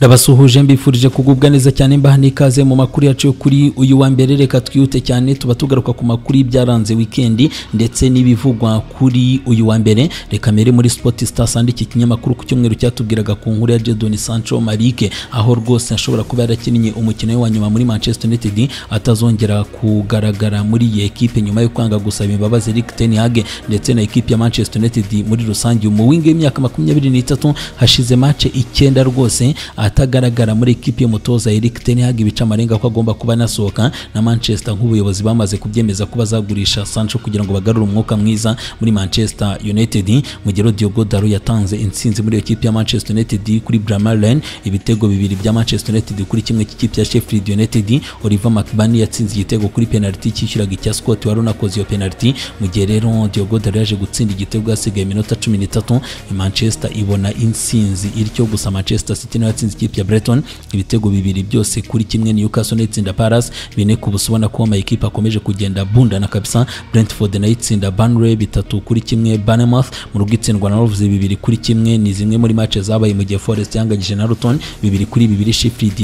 ndabasuhuje mbifurije kugubwa neza cyane mbaha n'ikaze mu makuru yacu yo kuri uyu wa mbere. Reka twihute cyane tuba tugaruka ku makuru y'ibyaranze wikendi ndetse n'ibivugwa kuri uyu wa mbere. Reka mbere muri sport stars iki kinyamakuru ku cyumweru cyatubwiraga ku nkuru ya Jadon Sancho Marike aho rwose ashobora kuba yarakinnye umukino we wa nyuma muri Manchester United atazongera kugaragara muri iyi ekipe nyuma yo kwanga gusaba imbabazi Erik ten Hag ndetse na ekipe ya Manchester United muri rusange. Mu wingi w'imyaka makumyabiri n'itatu hashize match icyenda rwose atagaragara muri ekipi y'umutoza Erik ten Hag bica amarenga ko agomba kuba anasohoka na Manchester nk'ubuyobozi bamaze kubyemeza ko bazagurisha Sancho kugira ngo bagarure umwuka mwiza muri Manchester United. Mu gihe Diogo Dalot yatanze intsinzi muri ekipi ya Manchester United kuri Bramall ibitego bibiri bya Manchester United kuri kimwe cy'ikipe ya Sheffield United. Oliver McBurney yatsinze igitego kuri penalty cyishyuraga icya Scott wari unakoze iyo penalty. Mu gihe rero Diogo Dalot yaje gutsinda igitego hasigaye iminota cumi n'itatu Manchester ibona intsinzi. Ityo gusa Manchester City na yo yatsinze ikipe ya Brighton ibitego bibiri byose kuri kimwe Newcastle itsinda Palace bine ku buso ubona ko ama ekipe akomeje kugenda bundana kabisa. Brentford na yo itsinda Burnley bitatu kuri kimwe. Bournemouth mu rugo itsindwa na Wolves bibiri kuri kimwe. Ni zimwe muri match zabaye mu gihe Forest yanganyije na Luton bibiri kuri bibiri. Sheffield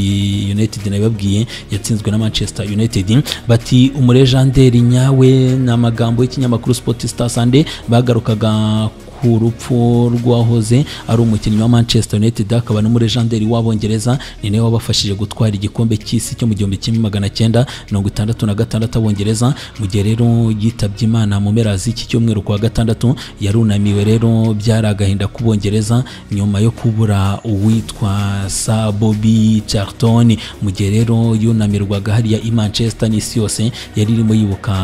United na yo babwiye yatsinzwe na Manchester United. Bati umurejanderi nyawe ni amagambo y'ikinyamakuru Sport Star Sunday bagarukaga ku rupfu rwahoze ari umukinnyi wa Manchester United akaba n'umurejanderi w'abongereza ni nawe wabafashije gutwara igikombe cy'isi cyo mu gihumbi kimwe magana cyenda mirongo itandatu na gatandatu abongereza mu gihe rero yitabye imana mu mpera z'iki cyumweru kwa gatandatu yarunamiwe rero byari agahinda k'ubongereza nyuma yo kubura uwitwa Sir Bobby Charlton mu gihe rero yunamirwaga hariya i Manchester n'isi yose yari irimo yibuka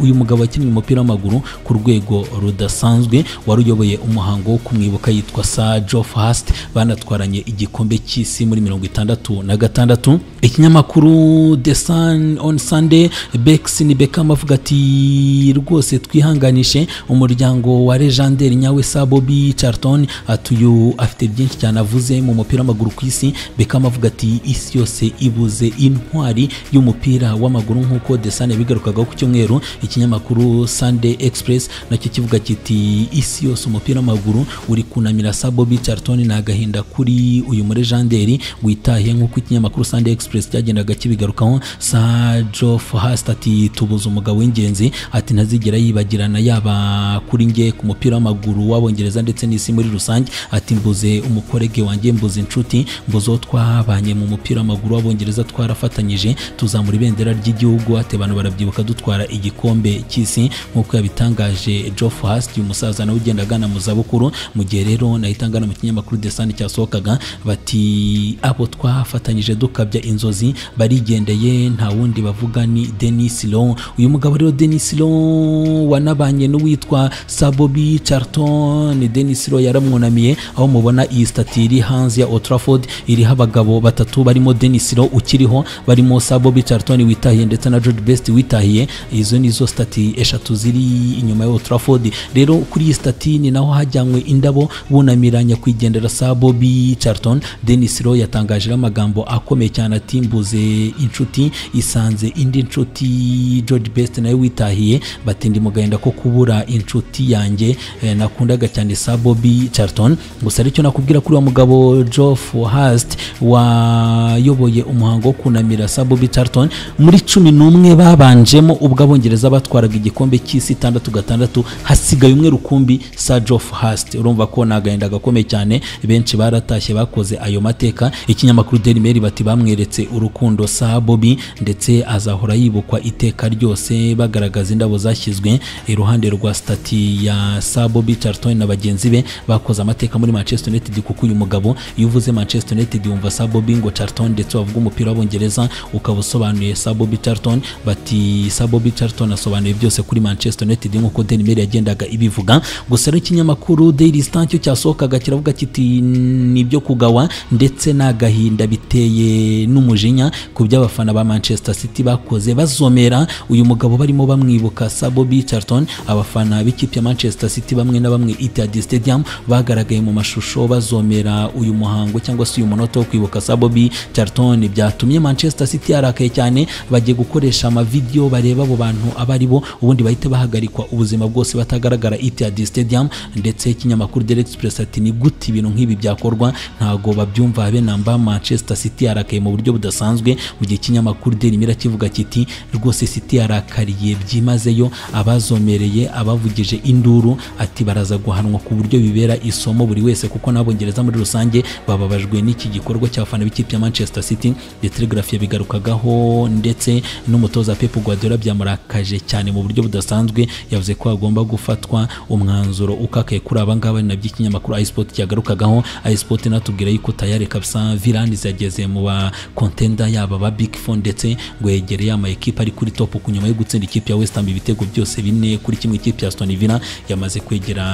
uyu mugabo wakinnye umupira w'amaguru ku rwego rudasanzwe wari uyoboye uyoboye umuhango wo kumwibuka yitwa Sir Geoff Hurst banatwaranye igikombe cy'isi muri mirongo itandatu na gatandatu. Ikinyamakuru The Sun on Sunday Bex Beckham avuga ati rwose twihanganishe umuryango wa legendary nyawe Sir Bobby Charlton. Atuyu afite byinshi cyane avuze mu mupira w'amaguru ku isi. Beckham avuga ati isi yose ibuze intwari y'umupira w'amaguru nk'uko The Sun yabigarukagaho ku cyumweru. Ikinyamakuru Sunday Express na cyo kivuga kiti isi yose umupira w'amaguru uri kunamira Sir Bobby Charlton ni agahinda kuri uyu murejanderi witahiye nk'uko ikinyamakuru Sunday Express cyagendaga kibigarukaho. Sir Geoff Hurst ati tubuze umugabo w'ingenzi. Ati ntazigera yibagirana yaba kuri nge ku mupira w'amaguru w'abongereza ndetse n'isi muri rusange. Ati mbuze umukorege wanjye mbuze inshuti mbuze uwo twabanye mu mupira w'amaguru w'abongereza twarafatanyije tuzamura ibendera ry'igihugu. Ati abantu barabyibuka dutwara igikombe cy'isi. Nk'uko yabitangaje Geoff Hurst uyu musaza nawe ugenda agana mu zabukuru mu gihe rero nahita ngana mu kinyamakuru Sun cyasohokaga bati abo twafatanyije dukabya inzozi barigendeye nta wundi bavuga ni Denis Law uyu mugabo rero Denis Law wanabanye n'uwitwa Sir Bobby Charlton Denis Law yaramwunamiye aho mubona iyi stati iri hanze ya Old Trafford iriho abagabo batatu barimo Denis Law ukiriho barimo Sir Bobby Charlton witahiye ndetse na George Best witahiye. Izo nizo stati eshatu ziri inyuma ya Old Trafford. Rero kuri iyi stati ni naho hajyanywe indabo bunamira nyakwigendera Sir Bobby Charlton. Denis Law yatangaje amagambo akomeye cyane ati mbuze inshuti isanze indi nshuti George Best nawe witahiye. Bati ndi mu gahinda ko kubura inshuti yanjye. Eh, nakundaga cyane Sir Bobby Charlton. Gusa ari cyo nakubwira kuri uwo mugabo Geoff Hurst wayoboye umuhango wo kunamira Sir Bobby Charlton. Muri cumi n'umwe babanjemo ubwo abongereza batwaraga igikombe cy'isi itandatu gatandatu hasigaye umwe rukumbi Sir Geoff Hurst urumva ko ni agahinda gakomeye cyane benshi baratashye bakoze ayo mateka. Ikinyamakuru Daily Mail bati bamweretse urukundo Sir Bobby ndetse azahora yibukwa iteka ryose. Bagaragaza indabo zashyizwe iruhande rwa stati ya Sir Bobby Charlton na bagenzi be. Bakoze amateka muri Manchester United kuko uyu mugabo iyo uvuze Manchester United wumva Sir Bobby ngo Charlton ndetse wavuga umupira w'abongereza ukaba usobanuye Sir Bobby Charlton. Bati Sir Bobby Charlton asobanuye byose kuri Manchester United nk'uko Daily Mail yagendaga ibivuga. Gusa ikinyamakuru Daily Star cyo cyasohokaga kiravuga kiti ni byo kugawa ndetse n'agahinda biteye n'umujinya ku by'abafana ba Manchester City bakoze. Bazomera uyu mugabo barimo bamwibuka Sir Bobby Charlton abafana b'ikipe ya Manchester City bamwe na bamwe Etihad Stadium bagaragaye mu mashusho bazomera uyu muhango cyangwa se uyu munota wo kwibuka Sir Bobby Charlton byatumye Manchester City yarakaye cyane bagiye gukoresha amavideo bareba abo bantu aba ari bo ubundi bahite bahagarikwa ubuzima bwose batagaragara Etihad Stadium. Ndetse ikinyamakuru Daily Express ati ni gute ibintu nk'ibi byakorwa? Ntago babyumva. Habe namba Manchester City yarakaye mu buryo budasanzwe. Mu gihe ikinyamakuru Daily Mirror kivuga kiti rwose City yarakariye byimazeyo abazomereye abavugije induru. Ati baraza guhanwa ku buryo bibera isomo buri wese kuko n'abongereza muri rusange bababajwe n'iki gikorwa cy'abafana b'ikipe ya Manchester City. The Telegraph yabigarukagaho ndetse n'umutoza Pep Guardiola byamurakaje cyane mu buryo budasanzwe. Yavuze ko hagomba gufatwa umwanzuro ukakaye kuri aba ngaba na byo ikinyamakuru iSport cyagarukagaho. iSport natubwira yuko tayari kabisa Vilani yageze mu ba contender yaba ba Big Four ndetse ngo yegereye ama ekipe ari kuri top ku nyuma yo gutsinda ikipe ya West Ham ibitego byose bine kuri kimwe ikipe ya Aston Villa yamaze kwegera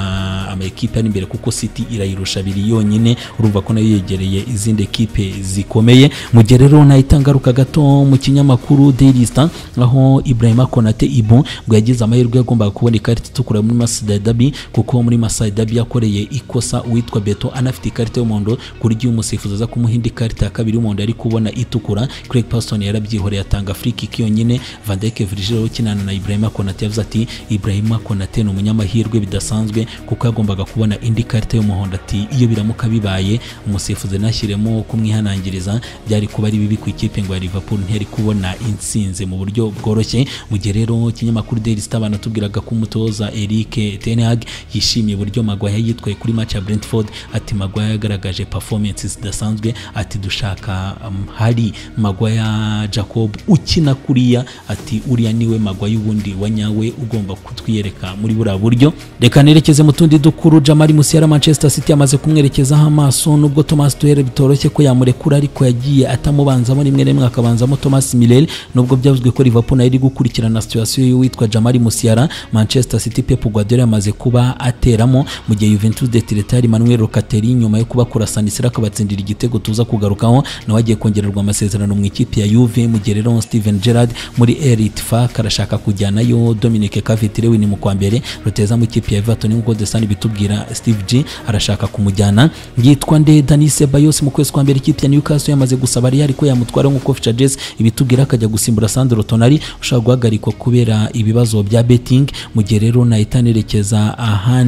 ama ekipe ari imbere kuko City irayirusha abiri yonyine. Urumva ko na yo yegereye izindi ekipe zikomeye. Mu gihe rero nahita ngaruka gato mu kinyamakuru Daily Star aho Ibrahima Konate Ibu ngo yagize amahirwe yagombaga kubona ikarita itukura muri Masai Dabi kuko muri Masai Dabi yakoreye ikosa uwitwa Beto. Anafite ikarita y'umuhondo ku buryo umusifuzi aza kumuha indi karita ya kabiri y'umuhondo ari kubona itukura Craig Payson yarabyihoreye atanga free kick yonyine. Van Dijk Virgil ukinana na Ibrahima Konate yavuze ati Ibrahima Konate ni umunyamahirwe bidasanzwe kuko yagombaga kubona indi karita y'umuhondo ati iyo biramuka bibaye. Umusifuzi nashyiremo kumwihanangiriza byari kuba ari bibi ku ikipe ngo ya Liverpool ntiyari kubona intsinzi mu buryo bworoshye. Mu gihe rero ikinyamakuru Daily Star banatubwiraga ko umutoza Eric Ten Hag yishimiye uburyo Maguire yitwaye kuri match ya Brentford. Ati Maguire yagaragaje performance zidasanzwe. Ati dushaka um, hari Maguire Jacob ukina kuriya. Ati uriya ni we Maguire ubundi wa nyawe ugomba kutwiyereka muri buriya buryo. Reka nerekeze mu tundi dukuru. Jamal Musiala Manchester City yamaze kumwerekezaho amaso nubwo Thomas Tuchel bitoroshye ko yamurekura ariko yagiye atamubanzamo rimwe rimwe akabanzamo Thomas Müller. Nubwo byavuzwe ko Liverpool na yo iri gukurikirana situation y'uwitwa Jamal Musiala Manchester City Pep Guardiola yamaze kuba ateramo mu gihe Juventus de Tiretari Manuel Locatelli nyuma yo kuba kurasanisira akabatsindira igitego tuza kugarukaho nawe agiye kongererwa amasezerano mu ikipe ya Juve mu gihe rero Steven Gerrard muri El Ittifaq arashaka kujyanayo Dominic Calvert-Lewin mu kwa mbere ruteza mu ikipe ya Everton nk'uko Sun bitubwira Steve G arashaka kumujyana. Yitwa nde? Dani Ceballos mu kwezi kwa mbere ikipe ya Newcastle yamaze gusaba Real ko yamutwara nk'uko Fitches ibitubwira akajya gusimbura Sandro Tonali. Ushaka guhagarikwa kubera ibibazo bya betting mu gihe rero nahita nerekeza ahandi.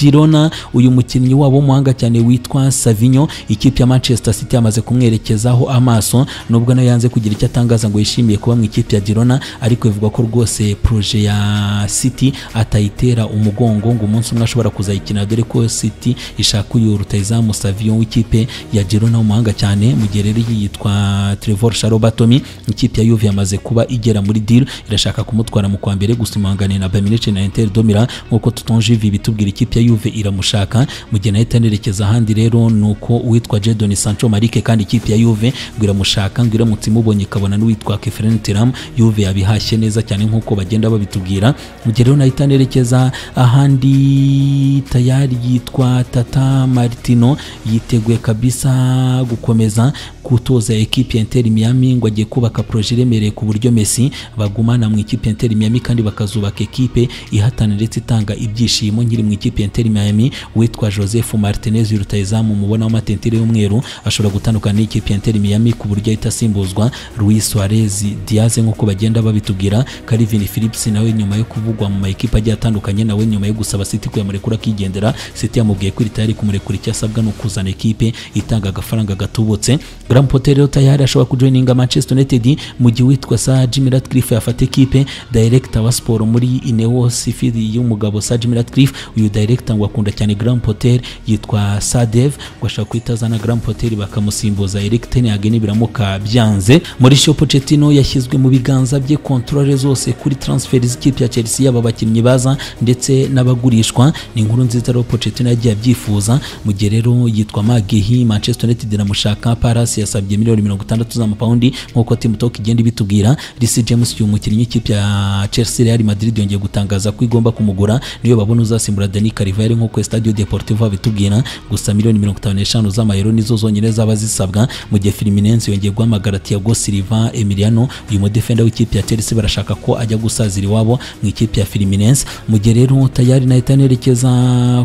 Girona uyu mukinnyi wabo w'umuhanga cyane witwa Savinho. Ikipe ya Manchester City yamaze kumwerekezaho amaso nubwo na yo yanze kugira icyo atangaza ngo yishimiye kuba mu ikipe ya Girona ariko ivuga ko rwose proje ya City atayitera umugongo ngo umunsi umwe ashobora kuzayikina dore ko City ishaka uyu rutayizamu Savinho w'ikipe ya Girona w'umuhanga cyane mu gihe rero yitwa Trevor Sharobatomi ikipe ya Juve yamaze kuba igera muri deal irashaka kumutwara mu kwa mbere gusa umuhanganiye na Bayern Munich na Inter de Milan nk'uko ivi bitubwira ikipe ya Juve iramushaka. Mu gihe nahita nerekeza ahandi rero nuko uwitwa Jadon Sancho Marike kandi ikipe ya Juve ngo iramushaka ngo iramutse imubonye ikabona n'uwitwa Kefren Turam Juve yabihashye neza cyane nk'uko bagenda babitubwira. Mu gihe rero nahita nerekeza ahandi tayari yitwa Tata Martino yiteguye kabisa gukomeza gutoza ekipe ya Inter Miami ngo agiye kubaka proje iremereye ku buryo Messi bagumana mu ikipe ya Inter Miami kandi bakazubaka ekipe ihatana ndetse itanga ibyishimo nkiri mu ikipe ya Inter Miami witwa Joseph Martinez rutayizamu mubona w'amatentire y'umweru ashobora gutandukana n'ikipe ya Inter Miami ku buryo ahita asimbuzwa Luis Suarez Diaz nk'uko bagenda babitubwira. Calvin Phillips nawe nyuma yo kuvugwa mu makipe ajya atandukanye nawe nyuma yo gusaba City kuyamurekura akigendera. City yamubwiye ko ritayari kumurekura icyo asabwa ni ukuzana ekipe itanga agafaranga gatubutse. Graham Potter rero tayari ashobora kujoininga Manchester United mu gihe witwa Sir Jim Ratcliffe yafata ekipe director wa sport muri Ineos Field y'umugabo Sir Jim Ratcliffe uyu director ngo akunda cyane Graham Potter yitwa Sadev ngo ashaka kwita azana Graham Potter bakamusimbuza Eric Ten Hag nibiramuka byanze. Mauricio Pochettino yashyizwe mu biganza bye controle zose kuri transfer z'ikipe ya Chelsea yaba abakinnyi baza ndetse n'abagurishwa. Ni inkuru nziza rero Pochettino yagiye abyifuza. Mu gihe rero yitwa Magehi Manchester United iramushaka Palace yasabye miliyoni mirongo itandatu z'amapawundi nk'uko Team Talk igenda ibitubwira. Reece James uyu mukinnyi w'ikipe ya Chelsea Real Madrid yongeye gutangaza ko igomba kumugura. Niyo babona uzasimbura Dani Carvajal nk'uko Stadio Deportivo abitubwira gusa miliyoni mirongo itanu n'eshanu z'amayero nizo zonyine zaba zisabwa mu gihe Fluminense yongeye guhamagara Thiago Silva Emiliano uyu mudefenda w'ikipe ya Chelsea barashaka ko ajya gusazira iwabo mu ikipe ya Fluminense. Mu gihe rero tayari nahita nerekeza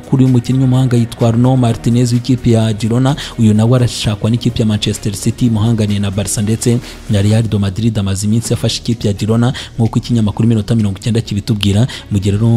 kuri uyu mukinnyi w'umuhanga yitwa Arno Martinez w'ikipe ya Girona uyu nawe arashakwa n'ikipe ya Manchester City muhanganiye na Barca ndetse na Real de Madrid amaze iminsi afashe ikipe ya Girona nk'uko ikinyamakuru minota mirongo icyenda kibitubwira mu gihe rero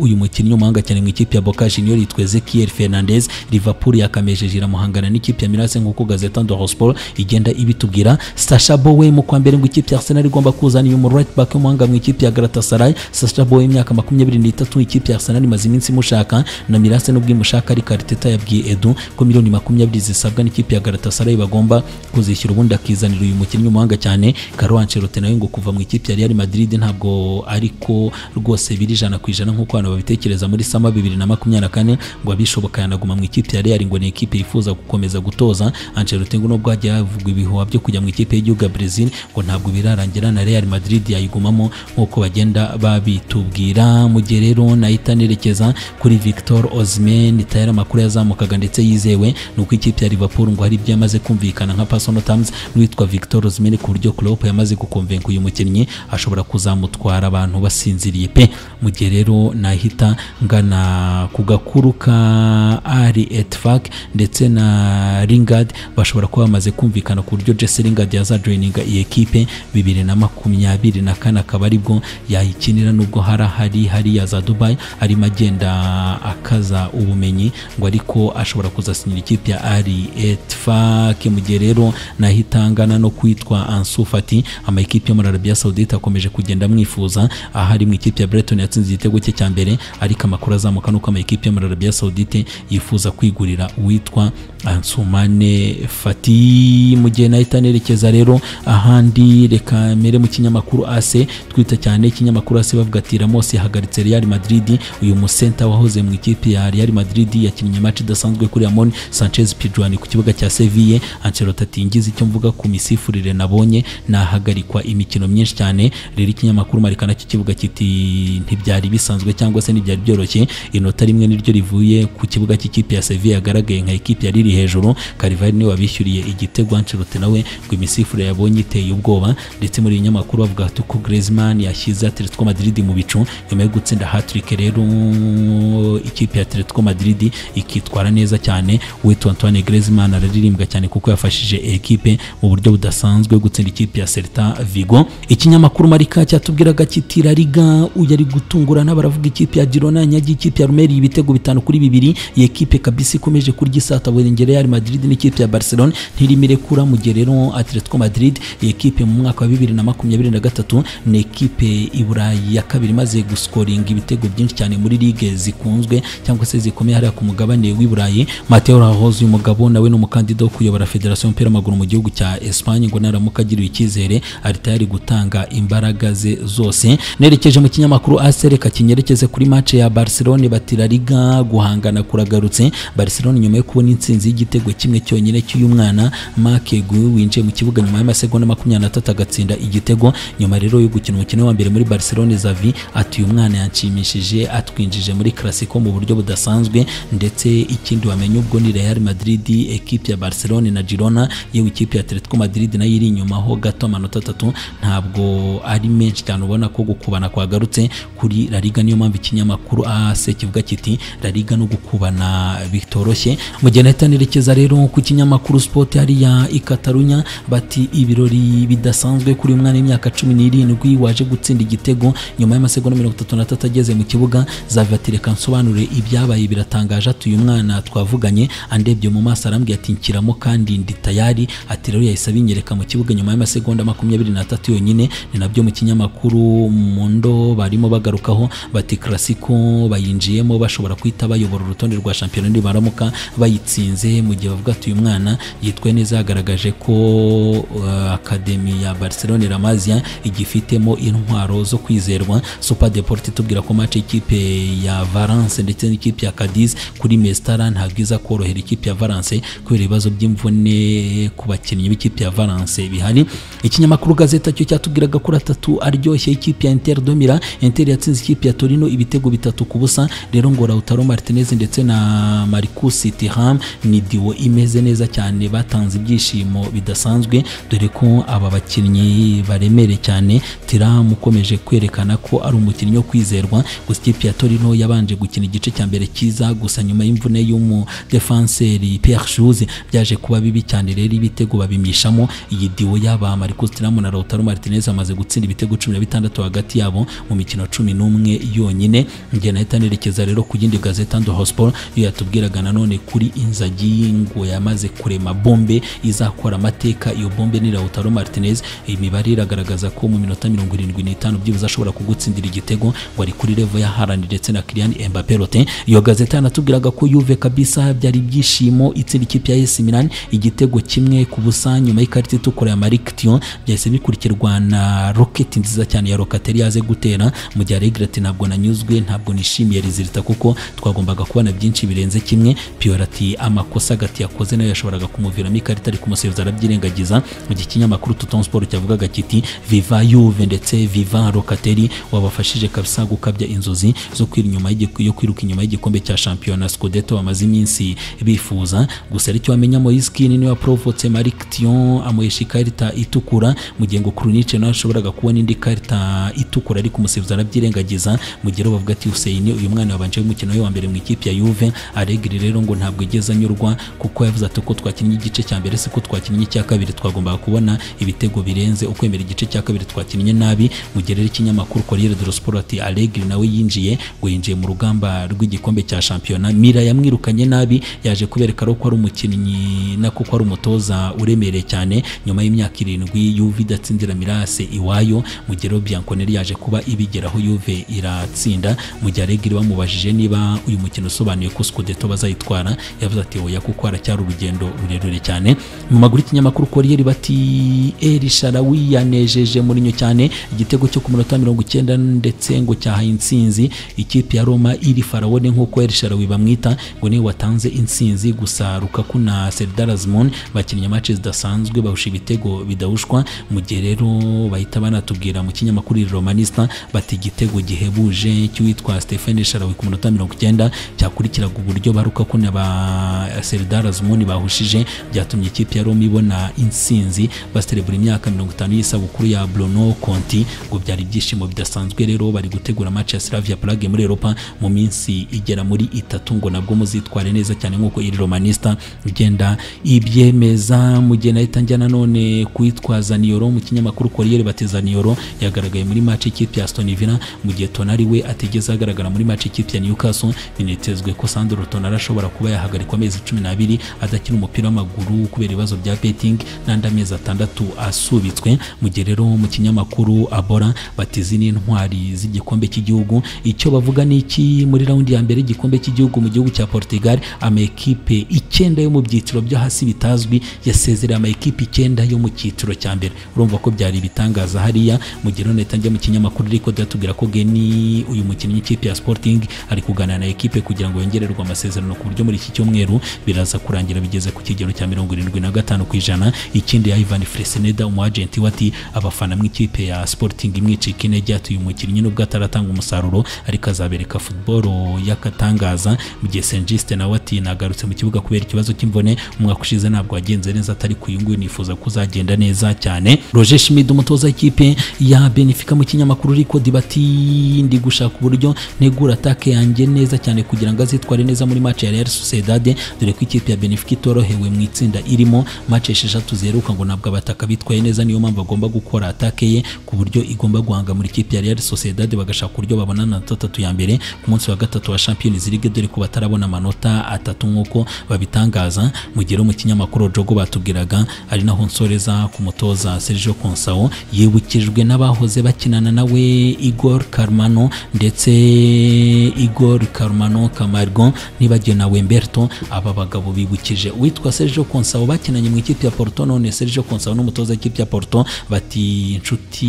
uyu mukinnyi umukinnyi w'umuhanga cyane mu ikipe ya Boca Junior yitwa Ezekiel Fernandez. Liverpool yakamejeje iramuhangana n'ikipe ya Mirase nk'uko Gazeta Sport igenda ibitubwira. Sasha Bowe mu kwa mbere ngo ikipe ya Arsenal igomba kuzana uyu mu right back w'umuhanga mu ikipe ya Galatasaray. Sasha Bowe imyaka makumyabiri n'itatu ikipe ya Arsenal imaze iminsi imushaka. Na Mirase n'ubwo imushaka ariko Arteta yabwiye Edu ko miliyoni makumyabiri zisabwa n'ikipe ya Galatasaray bagomba kuzishyura. Ubundi akizanira uyu mukinnyi w'umuhanga cyane Carlo Ancelotti nawe ngo kuva mu ikipe ya Real Madrid ntabwo ariko rwose biri ijana ku ijana nk'uko abantu babitekereza. Muri sama bibiri na makumyabiri na kane ngo abishoboka yanaguma mu ikipe ya Real ngo ni ikipe yifuza gukomeza gutoza. Ancelotti ngo nubwo hagiye havugwa ibihuha byo kujya mu ikipe y'igihugu ya Brazil ngo ntabwo birarangira na Real Madrid yayigumamo nk'uko bagenda babitubwira. Mu gihe rero nahita nerekeza kuri Victor Osimhen tayari amakuru yazamukaga ndetse yizewe ni uko ikipe ya Liverpool ngo hari ibyo yamaze kumvikana nka personal terms n'uwitwa Victor Osimhen ku buryo Klopp yamaze gukonvenka uyu mukinnyi ashobora kuzamutwara abantu basinziriye pe. Mu gihe rero nahita ngana ku gakuru ka Ari Etfak ndetse na Lingard bashobora kuba bamaze kumvikana ku buryo Jesse Lingard yazajoininga iyi ekipe bibiri na makumyabiri na kane akaba ari bwo yayikinira nubwo hari hari hariya za Dubai arimo agenda akaza ubumenyi ngo ariko ashobora kuzasinyira ikipe ya Ari Etfak mu gihe rero nahita ngana no kwitwa Ansu Fati ama ekipe yo muri Arabia Saudite akomeje kugenda amwifuza ahari mu ikipe ya Brighton yatsinze igitego cye cya mbere ariko amakuru azamuka nuko ama ekipe yo muri Arabia Saudite yifuza kwigurira uwitwa Ansumane Fati mu gihe nahita nerekeza rero ahandi reka mere mu kinyamakuru AC twita cyane ikinyamakuru AC bavuga ati Ramos yahagaritse Real Madrid uyu musenta wahoze mu ikipe ya Real Madrid yakinnye match idasanzwe kuri Ramon Sanchez Pizjuan ku kibuga cya Sevilla. Ancelotti ati ngize icyo mvuga ku misifurire nabonye nahagarikwa imikino myinshi cyane. Rero ikinyamakuru marika na cyo kivuga kiti ntibyari bisanzwe cyangwa se ntibyari byoroshye. Inota rimwe niryo rivuye ku kibuga cy'ikipe ya Sevilla yagaragaye nka ikipe yari iri hejuru Carvalho ni we wabishyuriye igitego Ancelotti nawe ngo imisifurire yabonye iteye ubwoba. Ndetse muri iyi nyamakuru bavuga ko Griezmann yashyize Atletico Madrid mu bicu nyuma yo gutsinda hat-trick rero ikipe ya Atletico Madrid ikitwara neza cyane. Uwitwa Antoine Griezmann araririmbwa cyane kuko yafashije ekipe mu buryo budasanzwe gutsinda ikipe ya Celta Vigo. Ikinyamakuru Marika cyatubwiraga kiti La Liga uyu ari gutungurana baravuga ikipe ya Girona nyagiye ikipe ya Rumeri ibitego bitanu kuri bibiri. Iyi ekipe kabisa ikomeje kurya isata burengere Real Madrid n'ikipe ya Barcelona ntirimirekura mu gihe rero Atletico Madrid iyi ekipe mu mwaka wa bibiri na makumyabiri na gatatu ni ekipe i Burayi ya kabiri imaze guskoringa ibitego byinshi cyane muri ligue zikunzwe cyangwa se zikomeye hariya ku mugabane w'i Burayi. Mateo Rahoze uyu mugabo nawe ni umukandida wo kuyobora Federasiyo y'umupira w'amaguru mu gihugu cya Espagne ngo naramuka agiriwe icyizere ari tayari gutanga imbaraga ze zose. Nerekeje mu kinyamakuru AS reka kinyerekeze kuri match ya Barcelona bati La Liga guhangana kuragarutse. Barcelona nyuma yo kubona intsinzi y'igitego kimwe cyonyine cy'uyu mwana Marc Guiu winjiye mu kibuga nyuma y'amasegonda makumyabiri n'atatu agatsinda igitego. Nyuma rero yo gukina umukino wa mbere muri Barcelona Xavi ati uyu mwana yanshimishije atwinjije muri Clasico mu buryo budasanzwe. Ndetse ikindi wamenye ubwo ni Real Madrid ekipe ya Barcelona na Girona. Yewe ikipe ya Atletico Madrid na yo iri inyuma ho gato amanota atatu. Ntabwo ari menshi cyane ubona ko gukubana kwagarutse kuri La Liga niyo mpamvu ikinyamakuru AS kivuga kiti La Liga no gukubana bitoroshye. Mu gihe nahita nerekeza rero ku kinyamakuru Sport hariya i Katarunya bati ibirori bidasanzwe kuri uyu mwana w'imyaka cumi n'irindwi waje gutsinda igitego nyuma y'amasegonda mirongo itatu n'atatu ageze mu kibuga Xavi ati reka nsobanure ibyabaye biratangaje ati uyu mwana twavuganye. Andebye mu maso arambwiye ati nshyiramo kandi ndi tayari. Ati rero yahise abinyereka mu kibuga nyuma y'amasegonda makumyabiri n'atatu yonyine. Ni na byo mu kinyamakuru Mundo barimo bagarukaho bati Clasico bayinjiyemo bashobora guhita bayobora urutonde rwa shampiyona nibaramuka bayitsinze. Mu gihe bavuga ati uyu mwana yitwaye neza yagaragaje ko uh, akademi ya Barcelona La Masia igifitemo intwaro zo kwizerwa. Super Deport itubwira ko match ikipe ya Valence ndetse n'ikipe ya Cadiz kuri Mestara ntabwo iza korohera ikipe ya Valence kubera ibibazo by'imvune ku bakinnyi b'ikipe ya Valence bihari. Ikinyamakuru Gazeta cyo cyatubwiraga kuri atatu aryoshye ikipe ya Inter de Milan Inter yatsinze ikipe ya Torino ibitego bitatu ku busa. Rero ngo Lautaro Martinez ndetse na Marcus Thuram ni ni diwo imeze neza cyane batanze ibyishimo bidasanzwe dore ko aba bakinnyi baremere cyane. Tiram ukomeje kwerekana ko ari umukinnyi wo kwizerwa gusa ikipe ya Torino yabanje gukina igice cya mbere cyiza gusa nyuma y'imvune y'umudefanseri Pierre Schuze byaje kuba bibi cyane rero ibitego babimishamo iyi diwo yaba Marcus Thuram na Lautaro Martinez amaze gutsinda ibitego cumi na bitandatu hagati yabo mu mikino cumi n'umwe yonyine. Njye nahita nerekeza rero ku yindi gazeta Ndo Sport yo yatubwiraga nanone kuri Inzaghi ngo yamaze kurema bombe izakora amateka. Iyo bombe ni Lautaro Martinez. Imibare iragaragaza ko mu minota mirongo irindwi n'itanu byibuze ashobora kugutsindira igitego ngo ari kuri level ya Haaland ndetse na Kylian Mbappe Rotin iyo gazeta yanatubwiraga ko Juve kabisa byari ibyishimo itsinda ikipe ya AS Milan. Igitego kimwe ku busa nyuma y'ikarita itukura ya Malik Thion byahise bikurikirwa na rocket nziza cyane ya Locatelli yaze gutera. Mu gihe Allegri ati ntabwo nanyuzwe ntabwo nishimiye resultat kuko twagombaga kubona byinshi birenze kimwe. Pioli ati amakosa gati yakoze na yo yashoboraga kumuviramo ikarita ariko umusifuzi arabyirengagiza mu gihe ikinyamakuru Tutton Sport cyavugaga kiti viva Juve ndetse viva Locatelli. Wabafashije kabisa gukabya inzozi zo inyuma yo kwiruka inyuma y'igikombe cya shampiyona Scudetto bamaze iminsi bifuza. Gusa ari cyo wamenya Moise Kean ni we waprovotse Malik Thion amuhesha ikarita itukura. Mu gihe ngo Krunic nawe ashoboraga kubona indi karita itukura ariko umusifuzi arabyirengagiza mu gihe bavuga ati Hussein uyu mwana wabanje w'umukino we wa mbere mu ikipe ya Juve. Allegri rero ngo ntabwo igeze anyurwa. Kuko yavuze ati ko twakinnye igice cya mbere siko twakinnye icya kabiri. Twagombaga kubona ibitego birenze ukwemera igice cya kabiri twakinnye nabi. Mu gihe rero ikinyamakuru Corriere dello Sport ati Allegri nawe yinjiye ngo yinjiye mu rugamba rw'igikombe cya shampiyona. Mira yamwirukanye nabi yaje kubereka ko ari umukinnyi nako ko ari umutoza uremereye cyane. Nyuma y'imyaka irindwi Juve idatsindira Mirase iwayo. Mu gihe Bianconeri yaje kuba ibigeraho Juve iratsinda. Mu gihe Allegri bamubajije niba uyu mukino usobanuye ko Scudetto bazayitwara yavuze ati oya kuko haracyari urugendo rurerure cyane. Mu maguru y'ikinyamakuru Corriere bati El Shaarawy yanejeje nyo cyane igitego cyo ku minota mirongo icyenda ndetse ngo cyahaye intsinzi. Ikipe ya Roma iri farawone nk'uko El Shaarawy bamwita ngo niwe watanze intsinzi gusa Lukaku na Serdar Azmoun. Bakinnye match zidasanzwe bahusha ibitego bidahushwa mu gihe rero bahita banatubwira mu kinyamakuru Romanista bati igitego gihebuje cy'uwitwa Stephen sharawi ku minota mirongo icyenda cyakurikiraga uburyo baruka ko na ba Serdar Azmoun bahushije byatumye ikipe ya Roma ibona intsinzi. Baserebura imyaka mirongo itanu y'isabukuru ya Bruno Conti. Ngo byari ibyishimo bidasanzwe rero bari gutegura match ya Slavia Prague muri Europa mu minsi igera muri itatu. Ngo nabwo muzitware neza cyane nk'uko iri Romanista igenda ibyemeza. Mu gihe nahita njya nanone kwitwaza Nioro mu kinyamakuru Corriere bateza Nioro yagaragaye muri match ikipe ya Aston Villa. Mu gihe Tonali we atigeze agaragara muri match ikipe ya Newcastle binitezwe ko Sandro Tonali ashobora kuba yahagarikwa amezi cumi n'abiri adakina umupira w'amaguru kubera ibibazo bya betingi n'andi amezi atandatu asubitswe. Mu gihe rero mu kinyamakuru Abora batizi n'intwari z'igikombe cy'igihugu icyo bavuga ni iki? Muri raundi ya mbere y'igikombe cy'igihugu mu gihugu cya Portugal amakipe icyenda yo mu byiciro byo hasi bitazwi yasezereye amakipe icyenda yo mu cyiciro cya mbere. Urumva ko byari ibitangaza hariya. Mu gihe none njya mu kinyamakuru ariko datubwira ko Geni uyu mukinnyi ikipe ya Sporting ari kuganira na ekipe kugira ngo yongererwe amasezerano ku buryo muri iki cyumweru biraza kurangira bigeze ku kigero cya mirongo irindwi na gatanu ku ijana. Ikindi Ivan Freseneda umu agent wati abafana mu ikipe ya Sporting imwicika intege atuye umukinnyi nubwo ataratanga umusaruro ariko azabereka football y'akatangaza. Mu gihe Just nawe ati nagarutse mu kibuga kubera ikibazo cy'imvune umwaka ushize ntabwo wagenze neza atari ku yungu nifuza kuzagenda uzagenda neza cyane. Roger Schmid umutoza ikipe ya Benfica mu kinyamakuru ariko dibati ndi gushaka uburyo negura atake yanjye neza cyane kugira ngo azitware neza muri match ya Real Sociedad. Dore ko ikipe ya Benfica itorohewe mu itsinda irimo match esheshatu zeruka ngo nabwo abataka bitwaye neza niyo mpamvu agomba gukora atake ye ku buryo igomba guhanga muri ikipe ya Real Sociedad bagashaka uburyo babona na atatu ya mbere ku munsi wa gatatu wa Champions League dore ko batarabona amanota atatu nk'uko babitangaza. Mu gihe mu kinyamakuru Jogo batubwiraga ari naho nsoreza ku mutoza Sergio Conceição yibukijwe n'abahoze bakinana nawe Igor Carmano ndetse Igor Carmano Camargo nibagiwe na Wemberto aba bagabo bibukije uwitwa Sergio Conceição bakinanye mu ikipe ya Porto none Sergio Conceição n'umutoza w'ikipe ya Porto bati inshuti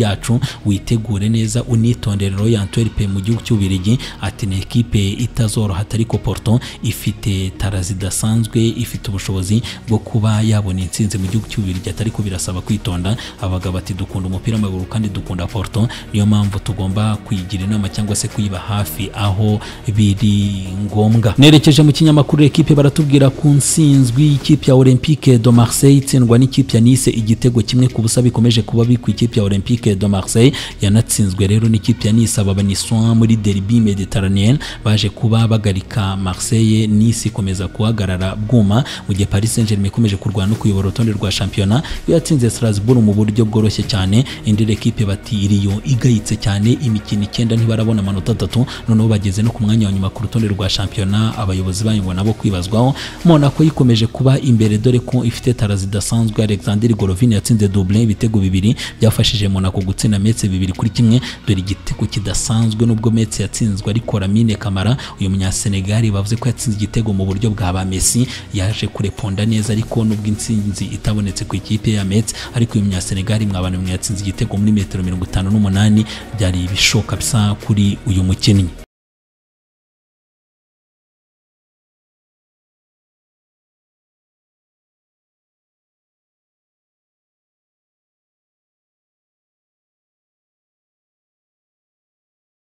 yacu witegure neza unitondere Royal Antwerp mu gihugu cy'Ubirigi. Ati ni ekipe itazoroha ariko Porto ifite tara zidasanzwe ifite ubushobozi bwo kuba yabona intsinzi mu gihugu cy'Ubirigi ariko birasaba kwitonda. Abagabo bati dukunda umupira w'amaguru kandi dukunda Porto niyo mpamvu tugomba kuyigira inama cyangwa se kuyiba hafi aho biri ngombwa. Nerekeje mu kinyamakuru kinyamakuru ekipe baratubwira ku nsinzwi y'ikipe ya olympique de marseille itsindwa n'ikipe ya nice igitego kimwe ku busa bikomeje kuba ku ikipe ya olympique de marseille. Yanatsinzwe rero n'ikipe ya nice aba baniswa muri derby mediterranean baje kuba bagarika marseille nice ikomeza guhagarara bwuma mu gihe paris saint germain ikomeje kurwana no kuyobora urutonde rwa shampiyona yo yatsinze strasbourg mu buryo bworoshye cyane indi ekipe bati iriyo igayitse cyane imikino icyenda ntibarabona amanota atatu. Noneho bageze no ku mwanya wa nyuma ku rutonde rwa shampiyona abayobozi bayo ngo nabo kwibazwaho. Monaco yikomeje kuba imbere dore ko ifite tara zidasanzwe. Alexander golovin yatsinze double ibitego bibiri byafashije monaco gutsinda metse bibiri kuri kimwe. Dore igitego kidasanzwe nubwo metse yatsinzwe ariko ramine kamara uyu munyasenegali bavuze ko yatsinze igitego mu buryo bwa ba messi. Yaje kureponda neza ariko nubwo intsinzi itabonetse ku ikipe ya metse ariko uyu munyasenegali mwabana mwe yatsinze igitego muri metero mirongo itanu n'umunani. Byari ibishoka bisa kuri uyu mukinnyi